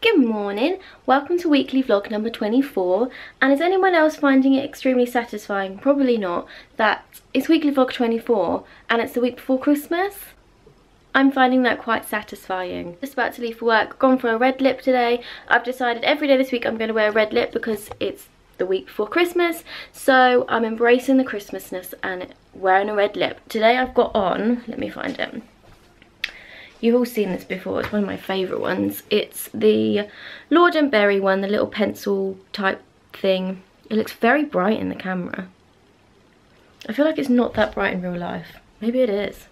Good morning, welcome to weekly vlog number 24 and is anyone else finding it extremely satisfying? Probably not, that it's weekly vlog 24 and it's the week before Christmas. I'm finding that quite satisfying. Just about to leave for work, gone for a red lip today. I've decided every day this week I'm going to wear a red lip because it's the week before Christmas so I'm embracing the Christmasness and wearing a red lip. Today I've got on, let me find it You've all seen this before, it's one of my favourite ones. It's the Lord and Berry one, the little pencil type thing. It looks very bright in the camera. I feel like it's not that bright in real life. Maybe it is.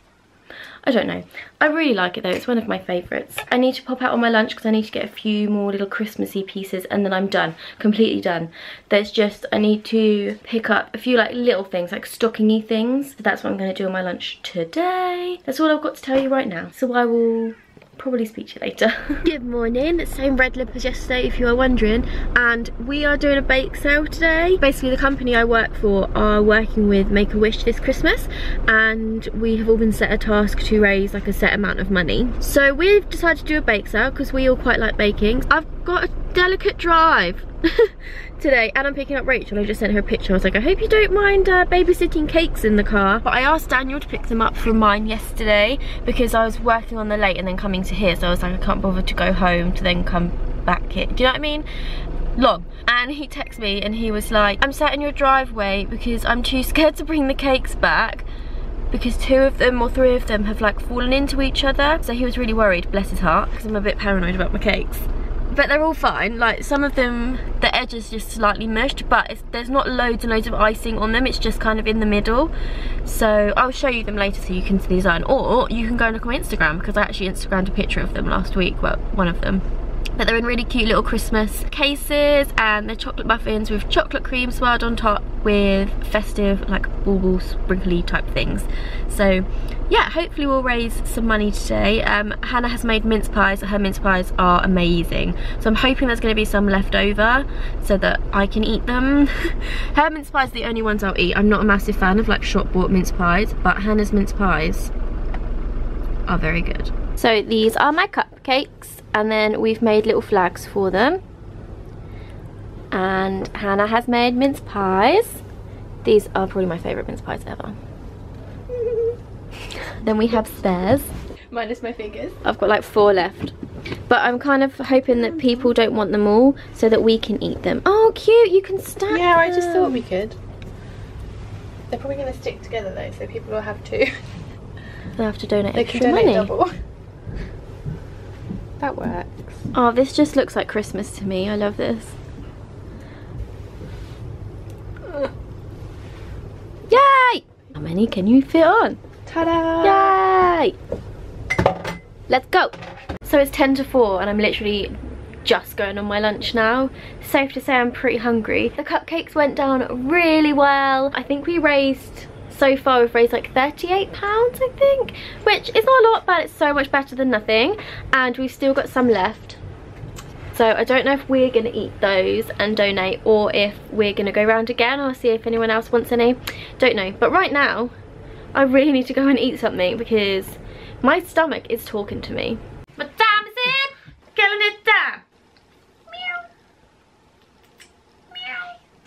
I don't know. I really like it though. It's one of my favourites. I need to pop out on my lunch because I need to get a few more little Christmassy pieces and then I'm done. Completely done. There's just, I need to pick up a few like little things, like stockingy things. So that's what I'm going to do on my lunch today. That's all I've got to tell you right now. So I will probably speak to you later. Good morning, same red lip as yesterday if you are wondering and we are doing a bake sale today. Basically the company I work for are working with Make-A-Wish this Christmas and we have all been set a task to raise like a set amount of money. So we've decided to do a bake sale because we all quite like baking. I've got a delicate drive today and I'm picking up Rachel. I just sent her a picture. I was like, I hope you don't mind uh, babysitting cakes in the car. But I asked Daniel to pick them up from mine yesterday because I was working on the late and then coming to here. So I was like, I can't bother to go home to then come back here. Do you know what I mean? long and he texted me and he was like I'm sat in your driveway because I'm too scared to bring the cakes back because two of them or three of them have like fallen into each other so he was really worried bless his heart because I'm a bit paranoid about my cakes but they're all fine. Like some of them the edge is just slightly mushed but there's not loads and loads of icing on them. It's just kind of in the middle. So I'll show you them later so you can see the design. Or you can go and look on Instagram because I actually Instagrammed a picture of them last week well one of them but they're in really cute little Christmas cases and they're chocolate muffins with chocolate cream swirled on top with festive like bauble sprinkly type things. So yeah hopefully we'll raise some money today. Um, Hannah has made mince pies. Her mince pies are amazing. So I'm hoping there's going to be some left over so that I can eat them. Her mince pies are the only ones I'll eat. I'm not a massive fan of like shop bought mince pies but Hannah's mince pies are very good. So these are my cupcakes and then we've made little flags for them. And Hannah has made mince pies. These are probably my favourite mince pies ever. Then we have spares. Minus my fingers. I've got like four left. But I'm kind of hoping that people don't want them all so that we can eat them. Oh cute! You can stack yeah I just thought we could. They're probably going to stick together though so people will have to. They'll have to donate they extra can donate money. double that works. Oh, this just looks like Christmas to me. I love this. Yay! How many can you fit on? Ta-da! Yay! Let's go! So it's 10 to 4 and I'm literally just going on my lunch now. Safe to say I'm pretty hungry. The cupcakes went down really well. I think we raised so far we've raised like 38 pounds I think which is not a lot but it's so much better than nothing and we've still got some left. So I don't know if we're gonna eat those and donate or if we're gonna go around again I'll see if anyone else wants any. Don't know but right now I really need to go and eat something because my stomach is talking to me. What time is? Killing it down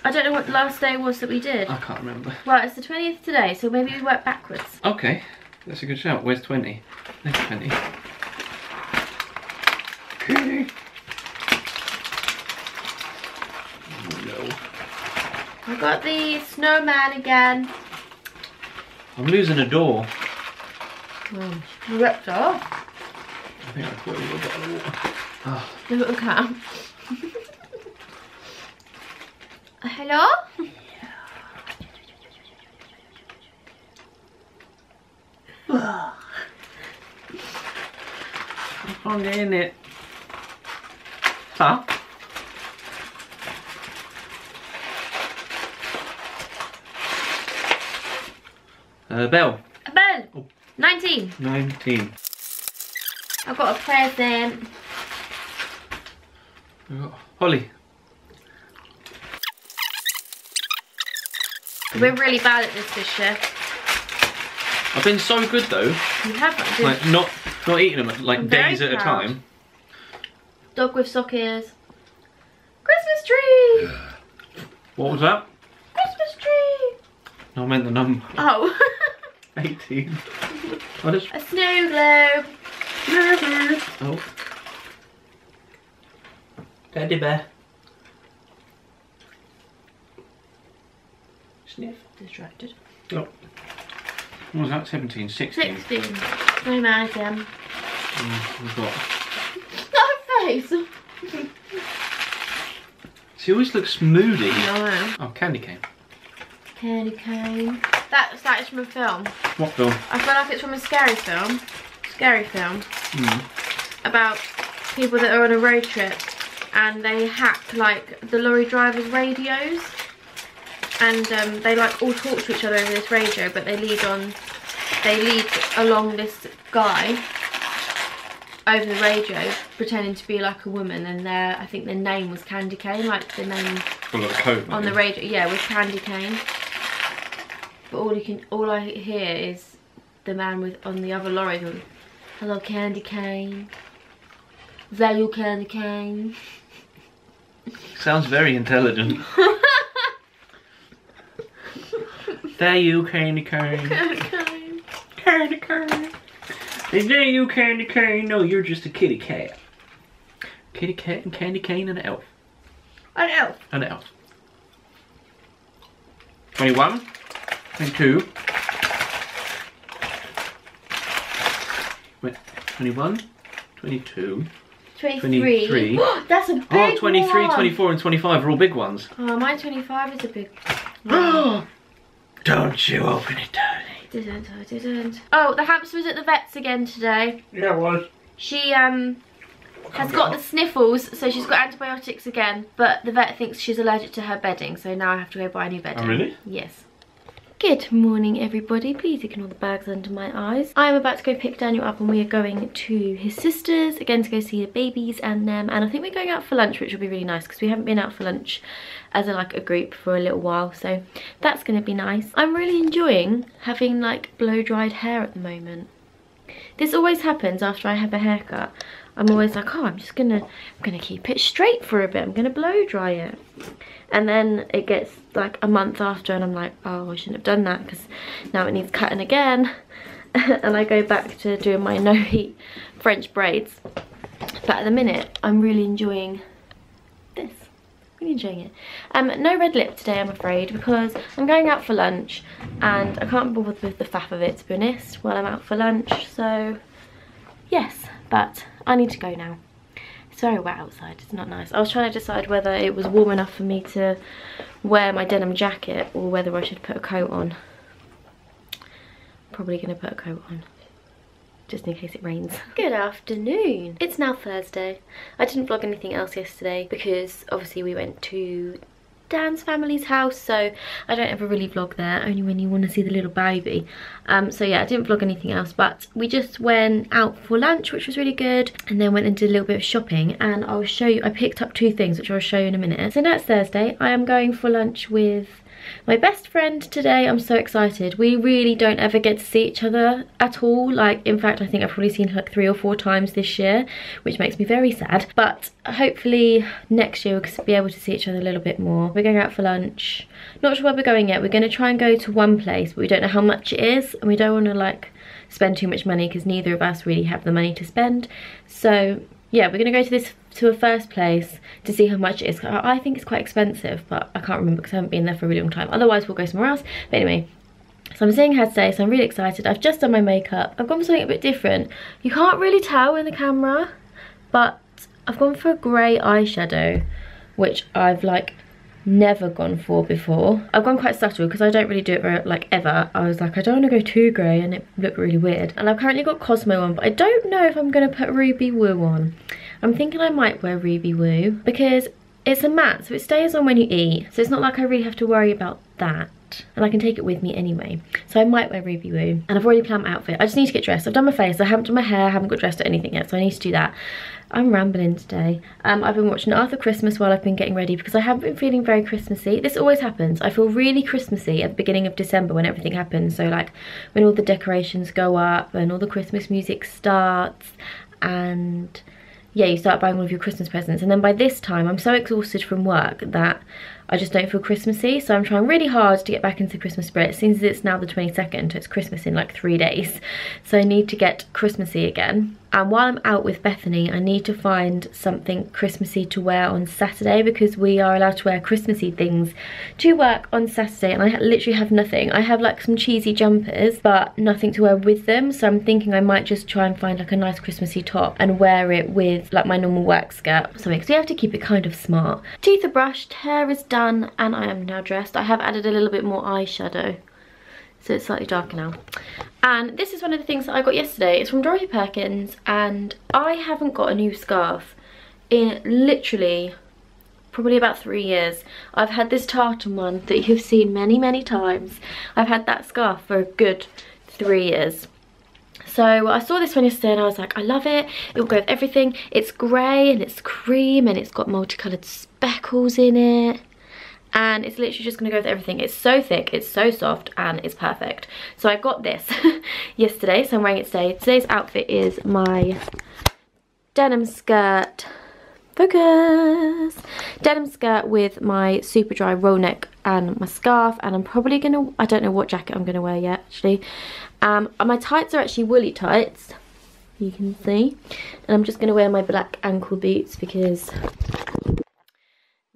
I don't know what the last day was that we did. I can't remember. Well, it's the 20th today, so maybe we work backwards. Okay, that's a good shout. Where's 20? There's 20. Okay. Oh no. I got the snowman again. I'm losing a door. Oh, ripped off. I think I put a little bottle of water. Oh. The little cat. Hello? I can't in it. Huh? Uh, Bell. A bell. Oh. 19. 19. I've got a present. Holly. We're really bad at this this year. I've been so good though. You have Like not not eating them like I'm days at a time. Dog with sock ears. Christmas tree! What was that? Christmas tree! No, I meant the number. Oh. 18. I just... a snow globe. Oh. Teddy bear. Sniff. Distracted. Oh. What was that? 17, 16. 16. No man again. Mm, we've got... That face! She always looks moody. No. Oh, candy cane. Candy cane. That's, that is from a film. What film? I feel like it's from a scary film. Scary film. Mm. About people that are on a road trip and they hack like the lorry driver's radios and um, they like all talk to each other over this radio but they lead on they lead along this guy over the radio pretending to be like a woman and their I think their name was Candy Cane like the name Got a lot of coat. on the radio yeah with Candy Cane but all you can all I hear is the man with on the other lorry going hello Candy Cane is that your Candy Cane Sounds very intelligent. there you, candy cane. Candy Cane Candy cane. Is there you, candy cane? No, you're just a kitty cat. Kitty cat and candy cane and an elf. an elf An elf. 21, 22, Wait, 21, 22, 23 23. that's a big oh, 23, one. 24 and 25 are all big ones. oh my 25 is a big Don't you open it, Tony. didn't I didn't oh the hamster was at the vet's again today Yeah, it was. she um has got the sniffles, so she's got antibiotics again. But the vet thinks she's allergic to her bedding, so now I have to go buy new bedding. Oh, really? Yes. Good morning, everybody. Please ignore the bags under my eyes. I am about to go pick Daniel up, and we are going to his sister's again to go see the babies and them. And I think we're going out for lunch, which will be really nice because we haven't been out for lunch as a like a group for a little while. So that's going to be nice. I'm really enjoying having like blow dried hair at the moment. This always happens after I have a haircut. I'm always like, oh, I'm just gonna, I'm gonna keep it straight for a bit. I'm gonna blow dry it. And then it gets like a month after and I'm like, oh, I shouldn't have done that because now it needs cutting again. and I go back to doing my no heat French braids. But at the minute, I'm really enjoying this. Really enjoying it. Um, no red lip today, I'm afraid, because I'm going out for lunch and I can't be bothered with the faff of it, to be honest, while I'm out for lunch. So, yes, but I need to go now. It's very wet outside, it's not nice. I was trying to decide whether it was warm enough for me to wear my denim jacket or whether I should put a coat on. Probably going to put a coat on just in case it rains. Good afternoon. It's now Thursday. I didn't vlog anything else yesterday because obviously we went to Dan's family's house so I don't ever really vlog there only when you want to see the little baby um so yeah I didn't vlog anything else but we just went out for lunch which was really good and then went and did a little bit of shopping and I'll show you I picked up two things which I'll show you in a minute so now it's Thursday I am going for lunch with my best friend today i'm so excited. We really don't ever get to see each other at all. Like in fact i think i've probably seen her like three or four times this year which makes me very sad. But hopefully next year we'll be able to see each other a little bit more. We're going out for lunch. Not sure where we're going yet. We're going to try and go to one place but we don't know how much it is and we don't want to like spend too much money because neither of us really have the money to spend. So yeah we're gonna go to this to a first place to see how much it is. I think it's quite expensive but I can't remember because I haven't been there for a really long time. Otherwise we'll go somewhere else. But anyway so I'm seeing her today so I'm really excited. I've just done my makeup. I've gone for something a bit different. You can't really tell in the camera but I've gone for a grey eyeshadow which I've like never gone for before. I've gone quite subtle because I don't really do it very like ever. I was like I don't want to go too grey and it looked really weird. And I've currently got Cosmo on but I don't know if I'm going to put Ruby Woo on. I'm thinking I might wear Ruby Woo because it's a matte so it stays on when you eat. So it's not like I really have to worry about that and I can take it with me anyway. So I might wear Ruby Woo and I've already planned my outfit. I just need to get dressed. I've done my face I haven't done my hair I haven't got dressed or anything yet so I need to do that. I'm rambling today. Um, I've been watching Arthur Christmas while I've been getting ready because I haven't been feeling very Christmassy. This always happens. I feel really Christmassy at the beginning of December when everything happens. So like when all the decorations go up and all the Christmas music starts and yeah, you start buying all of your Christmas presents. And then by this time, I'm so exhausted from work that I just don't feel Christmassy. So I'm trying really hard to get back into Christmas spirit. Since it's now the 22nd, it's Christmas in like three days. So I need to get Christmassy again. And while I'm out with Bethany, I need to find something Christmassy to wear on Saturday because we are allowed to wear Christmassy things to work on Saturday and I literally have nothing. I have like some cheesy jumpers but nothing to wear with them so I'm thinking I might just try and find like a nice Christmassy top and wear it with like my normal work skirt or something. So you have to keep it kind of smart. Teeth are brushed, hair is done and I am now dressed. I have added a little bit more eyeshadow so it's slightly darker now. And this is one of the things that I got yesterday. It's from Dorothy Perkins and I haven't got a new scarf in literally probably about three years. I've had this tartan one that you've seen many, many times. I've had that scarf for a good three years. So I saw this one yesterday and I was like, I love it. It will go with everything. It's grey and it's cream and it's got multicoloured speckles in it and it's literally just gonna go with everything. It's so thick it's so soft and it's perfect. So i got this yesterday so i'm wearing it today. Today's outfit is my denim skirt. Focus! Denim skirt with my Superdry roll neck and my scarf and i'm probably gonna i don't know what jacket i'm gonna wear yet actually. Um my tights are actually woolly tights you can see. And i'm just gonna wear my black ankle boots because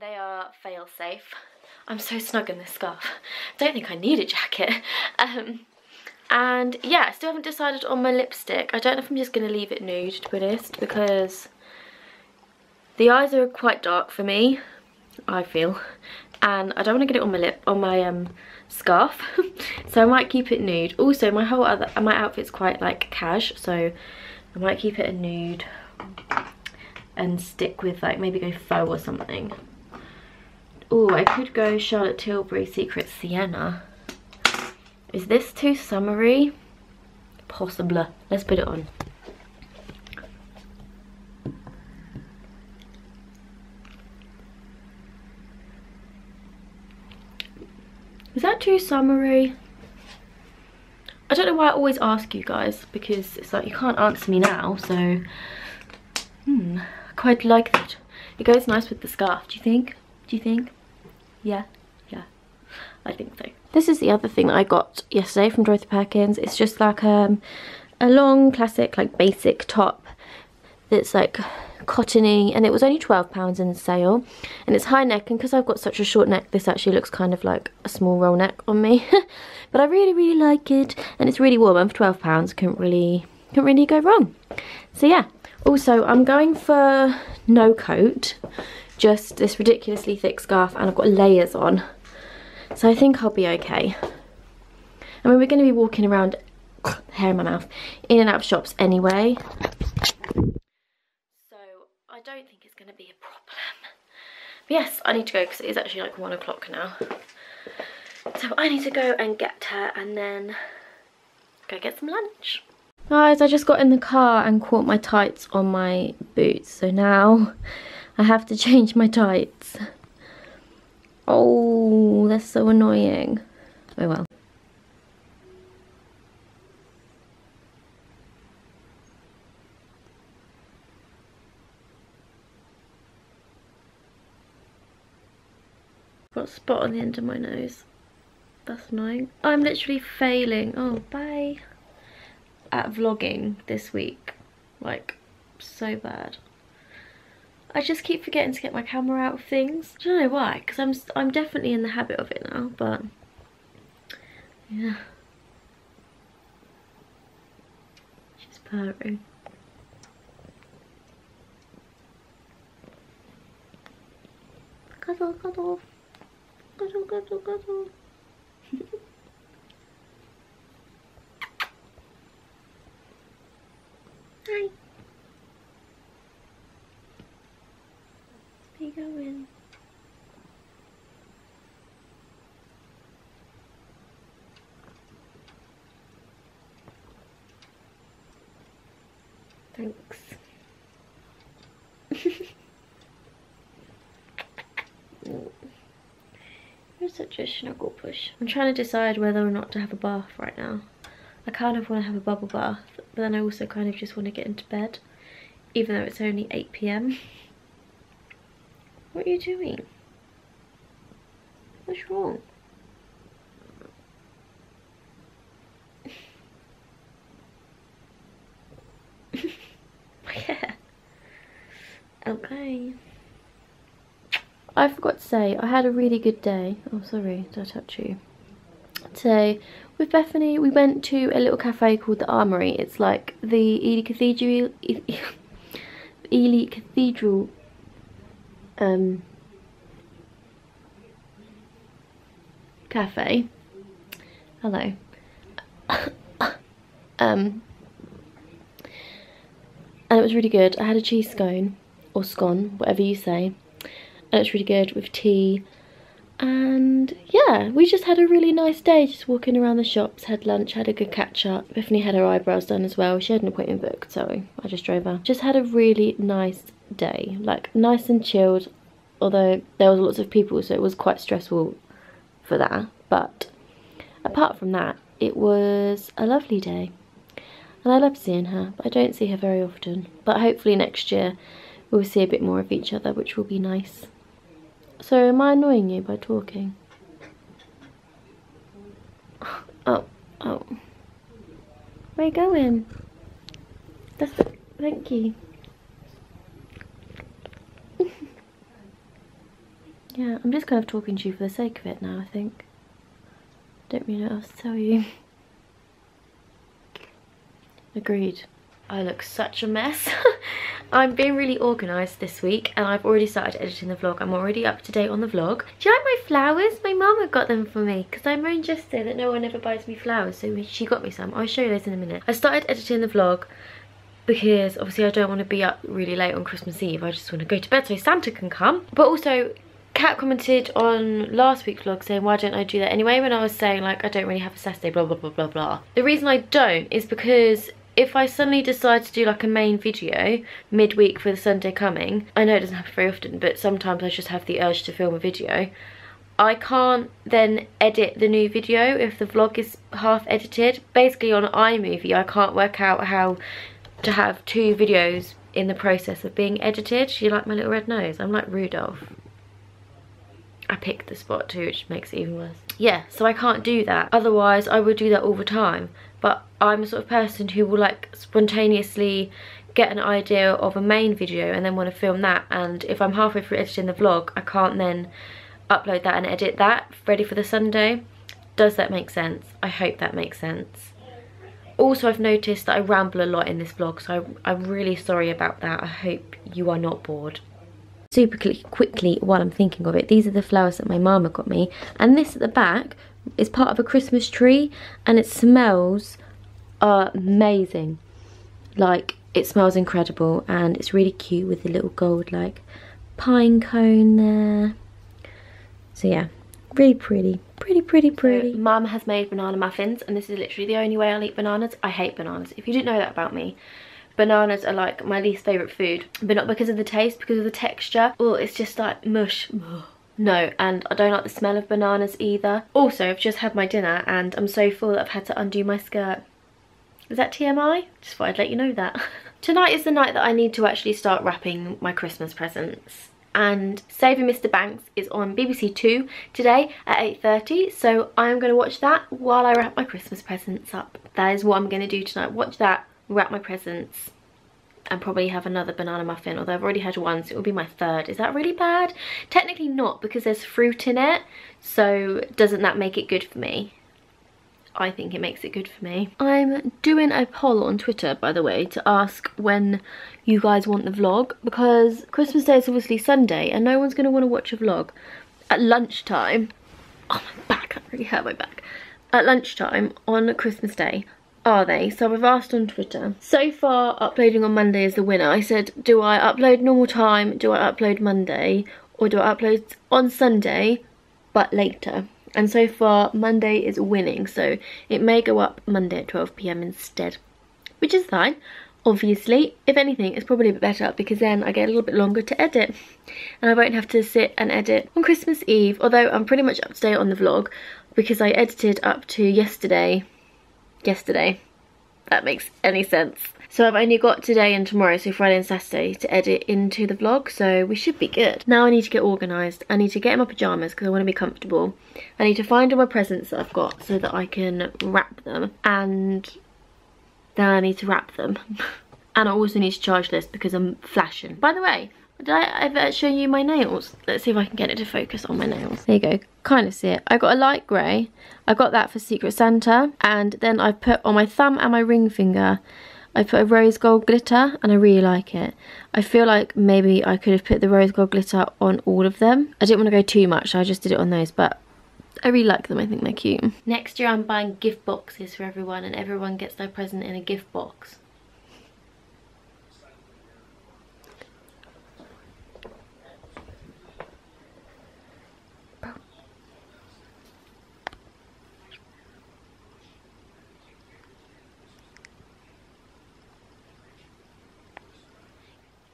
they are fail safe. I'm so snug in this scarf. Don't think I need a jacket. Um, and yeah, I still haven't decided on my lipstick. I don't know if I'm just going to leave it nude, to be honest, because the eyes are quite dark for me, I feel. And I don't want to get it on my lip, on my um, scarf. so I might keep it nude. Also, my whole other, my outfit's quite like cash, so I might keep it a nude and stick with like maybe go faux or something. Oh, I could go Charlotte Tilbury Secret Sienna. Is this too summery? Possible. Let's put it on. Is that too summery? I don't know why I always ask you guys because it's like you can't answer me now so hmm I quite like that. It goes nice with the scarf do you think? Do you think? Yeah, yeah, I think so. This is the other thing that I got yesterday from Dorothy Perkins. It's just like um, a long classic like basic top that's like cottony and it was only £12 in the sale. And it's high neck and because I've got such a short neck this actually looks kind of like a small roll neck on me. But I really really like it and it's really warm and for £12 couldn't really couldn't really go wrong. So yeah. Also I'm going for no coat just this ridiculously thick scarf and I've got layers on. So I think I'll be okay. I mean, we're going to be walking around, hair in my mouth, in and out of shops anyway. So I don't think it's going to be a problem. But yes, I need to go because it is actually like one o'clock now. So I need to go and get her and then go get some lunch. Guys, I just got in the car and caught my tights on my boots. So now I have to change my tights. Oh, that's so annoying. Oh well. Got a spot on the end of my nose. That's annoying. I'm literally failing. Oh, bye. At vlogging this week. Like, so bad. I just keep forgetting to get my camera out of things. I don't know why, because I'm, I'm definitely in the habit of it now, but yeah. She's purring. Cuddle, cuddle. Cuddle, cuddle, cuddle. Hi. you going? Thanks. You're such a snuggle push. I'm trying to decide whether or not to have a bath right now. I kind of want to have a bubble bath, but then I also kind of just want to get into bed even though it's only 8pm. What are you doing? What's wrong? yeah. Okay. I forgot to say, I had a really good day. Oh, sorry, did I touch you? Today, with Bethany, we went to a little cafe called the Armoury. It's like the Ely Cathedral, Ely Cathedral um, cafe. Hello. um, and it was really good. I had a cheese scone, or scone, whatever you say. And it's really good with tea. And yeah, we just had a really nice day, just walking around the shops, had lunch, had a good catch up. Bethany had her eyebrows done as well. She had an appointment booked, so I just drove her. Just had a really nice day, like nice and chilled, although there was lots of people, so it was quite stressful for that. But apart from that, it was a lovely day. And I love seeing her, but I don't see her very often. But hopefully next year we'll see a bit more of each other, which will be nice. So am I annoying you by talking? Oh, oh. Where you going? That's, thank you. yeah, I'm just kind of talking to you for the sake of it now, I think. Don't really know what else to tell you. Agreed. I look such a mess. I'm being really organised this week and I've already started editing the vlog. I'm already up to date on the vlog. Do you like my flowers? My mama got them for me because I'm moaned yesterday that no one ever buys me flowers so she got me some. I'll show you those in a minute. I started editing the vlog because obviously I don't want to be up really late on Christmas Eve. I just want to go to bed so Santa can come. But also Kat commented on last week's vlog saying why don't I do that anyway when I was saying like I don't really have a Saturday blah blah blah blah blah. The reason I don't is because if I suddenly decide to do like a main video midweek for the Sunday coming, I know it doesn't happen very often, but sometimes I just have the urge to film a video, I can't then edit the new video if the vlog is half edited. Basically on iMovie I can't work out how to have two videos in the process of being edited. You like my little red nose? I'm like Rudolph. I picked the spot too, which makes it even worse. Yeah, so I can't do that. Otherwise, I would do that all the time but I'm the sort of person who will like spontaneously get an idea of a main video and then want to film that and if I'm halfway through editing the vlog I can't then upload that and edit that ready for the Sunday. Does that make sense? I hope that makes sense. Also I've noticed that I ramble a lot in this vlog so I'm really sorry about that. I hope you are not bored super quickly while I'm thinking of it. These are the flowers that my mama got me. And this at the back is part of a Christmas tree and it smells amazing. Like, it smells incredible and it's really cute with the little gold, like, pine cone there. So yeah, really pretty. Pretty, pretty, pretty. So, Mum has made banana muffins and this is literally the only way I'll eat bananas. I hate bananas. If you didn't know that about me, bananas are like my least favourite food. But not because of the taste, because of the texture. Oh, it's just like mush. No, and I don't like the smell of bananas either. Also, I've just had my dinner and I'm so full that I've had to undo my skirt. Is that TMI? Just thought I'd let you know that. Tonight is the night that I need to actually start wrapping my Christmas presents. And Saving Mr Banks is on BBC Two today at 8.30. So I'm going to watch that while I wrap my Christmas presents up. That is what I'm going to do tonight. Watch that, wrap my presents and probably have another banana muffin although I've already had one so it will be my third is that really bad technically not because there's fruit in it so doesn't that make it good for me I think it makes it good for me. I'm doing a poll on Twitter, by the way, to ask when you guys want the vlog because Christmas Day is obviously Sunday and no one's going to want to watch a vlog at lunchtime. Oh, my back, that really hurt my back. At lunchtime on Christmas Day are they? So I've asked on Twitter. So far, uploading on Monday is the winner. I said, do I upload normal time? Do I upload Monday? Or do I upload on Sunday, but later? And so far, Monday is winning. So it may go up Monday at 12pm instead. Which is fine. Obviously, if anything, it's probably a bit better because then I get a little bit longer to edit. And I won't have to sit and edit on Christmas Eve. Although I'm pretty much up to date on the vlog because I edited up to yesterday yesterday that makes any sense. So I've only got today and tomorrow, so Friday and Saturday, to edit into the vlog, so we should be good. Now I need to get organised. I need to get in my pyjamas because I want to be comfortable. I need to find all my presents that I've got so that I can wrap them. And then I need to wrap them. and I also need to charge this because I'm flashing. By the way, did I ever show you my nails? Let's see if I can get it to focus on my nails. There you go, kind of see it. I got a light grey. I got that for Secret Santa. And then I put on my thumb and my ring finger, I put a rose gold glitter and I really like it. I feel like maybe I could have put the rose gold glitter on all of them. I didn't want to go too much, so I just did it on those, but I really like them, I think they're cute. Next year I'm buying gift boxes for everyone and everyone gets their present in a gift box.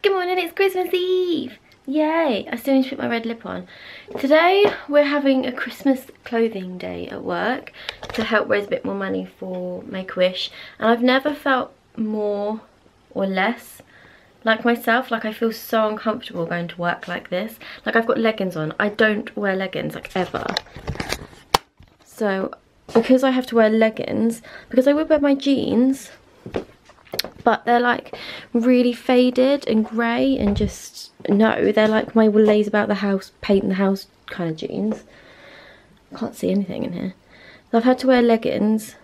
Good morning, it's Christmas Eve! Yay! I still need to put my red lip on. Today we're having a Christmas clothing day at work to help raise a bit more money for Make-A-Wish. And I've never felt more or less like myself. Like I feel so uncomfortable going to work like this. Like I've got leggings on. I don't wear leggings like ever. So because I have to wear leggings, because I would wear my jeans, but they're like really faded and grey and just no they're like my lays about the house paint the house kind of jeans. Can't see anything in here. So I've had to wear leggings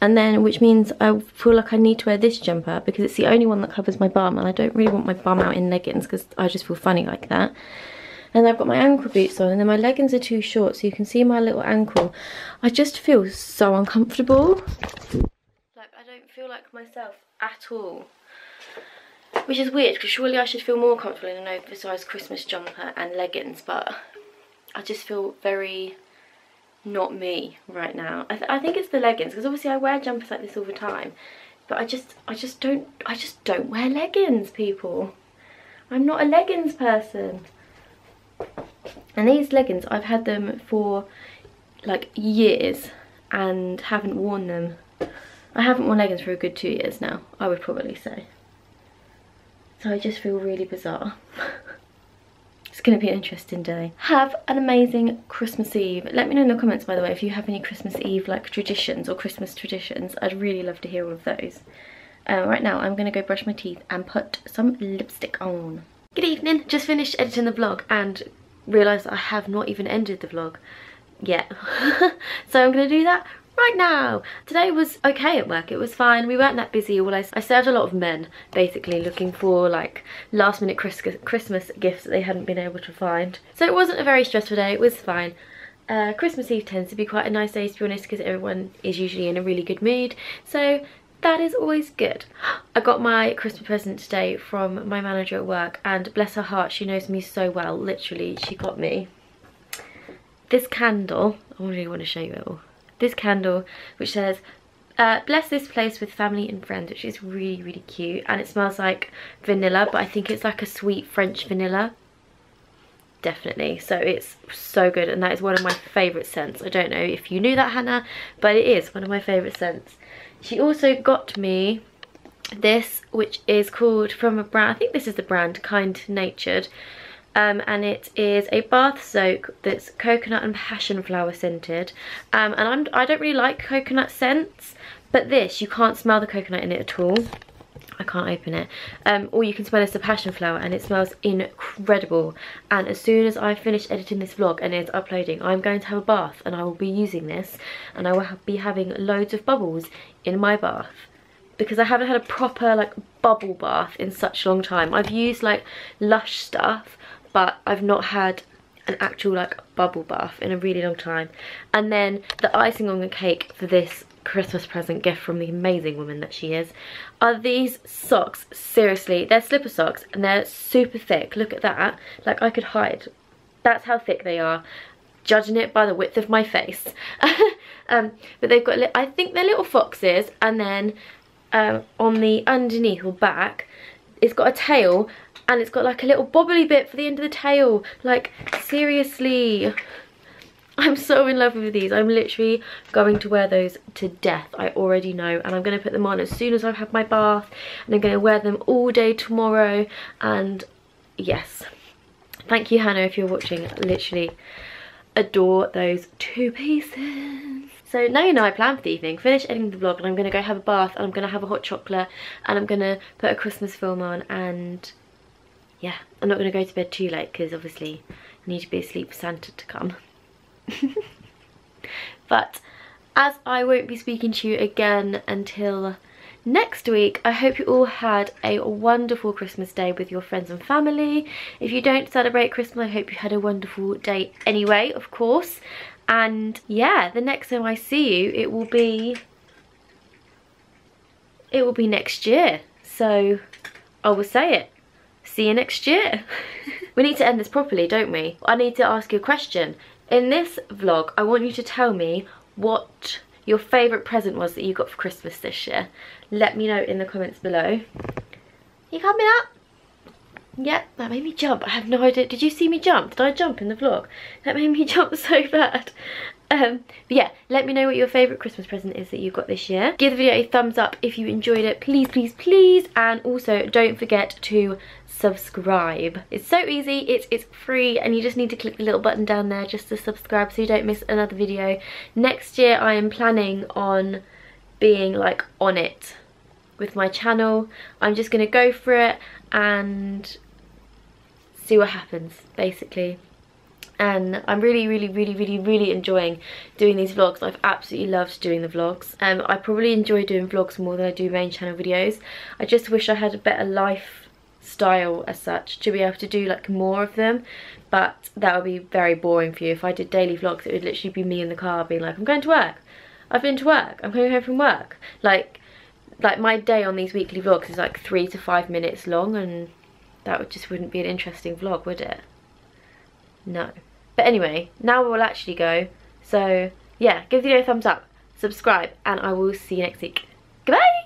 and then which means I feel like I need to wear this jumper because it's the only one that covers my bum and I don't really want my bum out in leggings because I just feel funny like that. And I've got my ankle boots on and then my leggings are too short so you can see my little ankle. I just feel so uncomfortable. Like I don't feel like myself at all. Which is weird because surely I should feel more comfortable in an oversized Christmas jumper and leggings but I just feel very not me right now. I, th I think it's the leggings because obviously I wear jumpers like this all the time but I just I just don't I just don't wear leggings people. I'm not a leggings person. And these leggings I've had them for like years and haven't worn them I haven't worn leggings for a good two years now, I would probably say. So I just feel really bizarre. it's going to be an interesting day. Have an amazing Christmas Eve. Let me know in the comments, by the way, if you have any Christmas Eve like traditions or Christmas traditions. I'd really love to hear all of those. Uh, right now, I'm going to go brush my teeth and put some lipstick on. Good evening. Just finished editing the vlog and realised I have not even ended the vlog yet. so I'm going to do that right now. Today was okay at work, it was fine. We weren't that busy. All I, I served a lot of men, basically, looking for like last minute Christmas gifts that they hadn't been able to find. So it wasn't a very stressful day, it was fine. Uh, Christmas Eve tends to be quite a nice day to be honest because everyone is usually in a really good mood. So that is always good. I got my Christmas present today from my manager at work and bless her heart, she knows me so well, literally, she got me this candle. I really want to show you it all this candle which says uh, bless this place with family and friends which is really really cute. And it smells like vanilla but I think it's like a sweet French vanilla. Definitely. So it's so good and that is one of my favorite scents. I don't know if you knew that Hannah but it is one of my favorite scents. She also got me this which is called from a brand I think this is the brand Kind Natured um, and it is a bath soak that's coconut and passion flower scented um, and I'm, I don't really like coconut scents but this you can't smell the coconut in it at all I can't open it. Um, you can smell is the passion flower and it smells incredible. And as soon as I finish editing this vlog and it's uploading, I'm going to have a bath and I will be using this and I will be having loads of bubbles in my bath because I haven't had a proper like bubble bath in such a long time. I've used like Lush stuff but I've not had an actual like bubble bath in a really long time. And then the icing on the cake for this Christmas present gift from the amazing woman that she is are these socks. Seriously, they're slipper socks and they're super thick. Look at that. Like I could hide. That's how thick they are judging it by the width of my face. um, but they've got, I think they're little foxes and then um, on the underneath or back, it's got a tail and it's got like a little bobbly bit for the end of the tail like seriously I'm so in love with these. I'm literally going to wear those to death. I already know. And I'm going to put them on as soon as I've had my bath. And I'm going to wear them all day tomorrow. And yes. Thank you, Hannah, if you're watching. Literally adore those two pieces. So now you know I plan for the evening. Finish editing the vlog and I'm going to go have a bath and I'm going to have a hot chocolate and I'm going to put a Christmas film on and yeah, I'm not going to go to bed too late because obviously I need to be asleep for Santa to come. but as I won't be speaking to you again until next week I hope you all had a wonderful Christmas day with your friends and family. If you don't celebrate Christmas I hope you had a wonderful day anyway of course. And yeah the next time I see you it will be it will be next year. So I will say it see you next year we need to end this properly don't we I need to ask you a question in this vlog I want you to tell me what your favourite present was that you got for Christmas this year. Let me know in the comments below. You coming up? Yeah, that made me jump. I have no idea. Did you see me jump? Did I jump in the vlog? That made me jump so bad. Um, but yeah, let me know what your favourite Christmas present is that you got this year. Give the video a thumbs up if you enjoyed it, please, please, please. And also, don't forget to subscribe. It's so easy, it's, it's free, and you just need to click the little button down there just to subscribe so you don't miss another video. Next year, I am planning on being like on it with my channel. I'm just going to go for it and see what happens, basically and I'm really really really really really enjoying doing these vlogs I've absolutely loved doing the vlogs um, I probably enjoy doing vlogs more than I do main channel videos I just wish I had a better lifestyle as such to be able to do like more of them but that would be very boring for you if I did daily vlogs it would literally be me in the car being like I'm going to work I've been to work I'm coming home from work like like my day on these weekly vlogs is like three to five minutes long and that would just wouldn't be an interesting vlog would it no. But anyway, now we'll actually go. So yeah, give the video a thumbs up, subscribe, and I will see you next week. Goodbye!